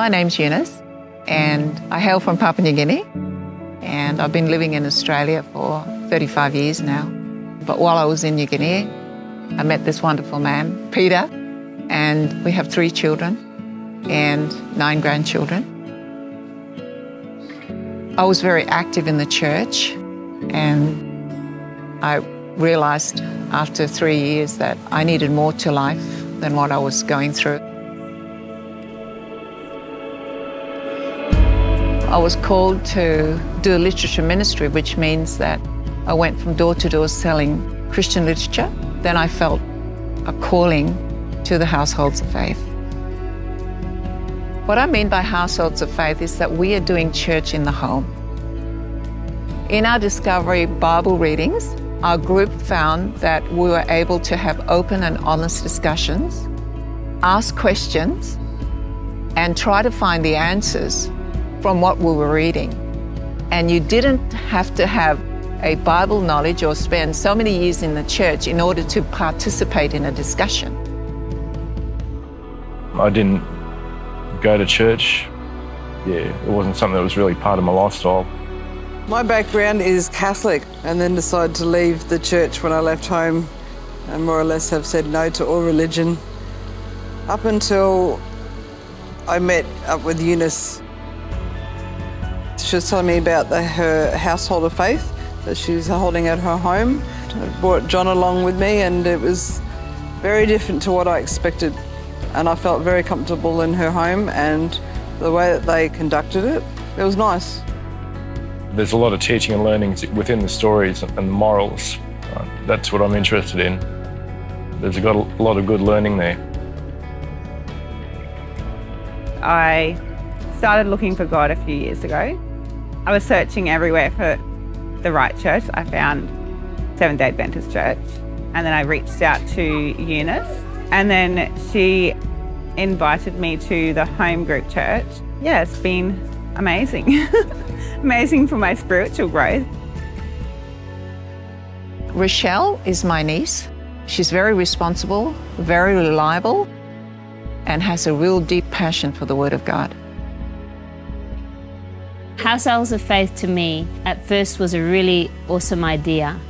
My name's Eunice, and I hail from Papua New Guinea, and I've been living in Australia for 35 years now. But while I was in New Guinea, I met this wonderful man, Peter, and we have three children and nine grandchildren. I was very active in the church, and I realized after three years that I needed more to life than what I was going through. I was called to do literature ministry, which means that I went from door to door selling Christian literature. Then I felt a calling to the households of faith. What I mean by households of faith is that we are doing church in the home. In our Discovery Bible readings, our group found that we were able to have open and honest discussions, ask questions, and try to find the answers from what we were reading. And you didn't have to have a Bible knowledge or spend so many years in the church in order to participate in a discussion. I didn't go to church. Yeah, it wasn't something that was really part of my lifestyle. My background is Catholic and then decided to leave the church when I left home and more or less have said no to all religion. Up until I met up with Eunice she was telling me about the, her household of faith that she's holding at her home. I brought John along with me and it was very different to what I expected. And I felt very comfortable in her home and the way that they conducted it, it was nice. There's a lot of teaching and learning within the stories and the morals. Uh, that's what I'm interested in. There's got a lot of good learning there. I started looking for God a few years ago I was searching everywhere for the right church. I found Seventh day Adventist Church. And then I reached out to Eunice. And then she invited me to the home group church. Yeah, it's been amazing. amazing for my spiritual growth. Rochelle is my niece. She's very responsible, very reliable, and has a real deep passion for the Word of God. Households of Faith to me at first was a really awesome idea.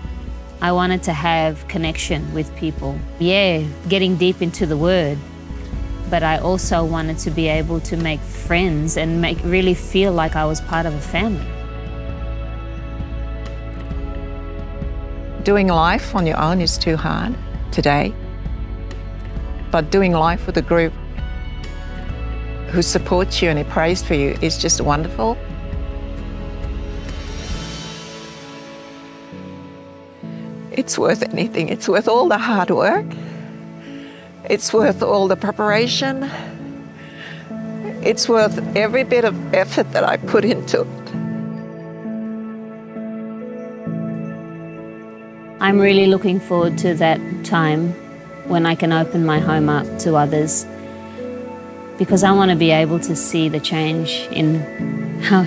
I wanted to have connection with people. Yeah, getting deep into the Word. But I also wanted to be able to make friends and make really feel like I was part of a family. Doing life on your own is too hard today. But doing life with a group who supports you and who prays for you is just wonderful. It's worth anything. It's worth all the hard work. It's worth all the preparation. It's worth every bit of effort that I put into it. I'm really looking forward to that time when I can open my home up to others because I want to be able to see the change in how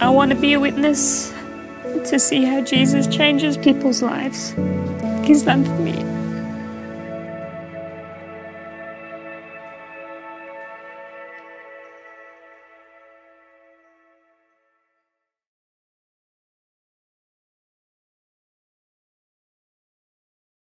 I want to be a witness to see how Jesus changes people's lives. He's done for me.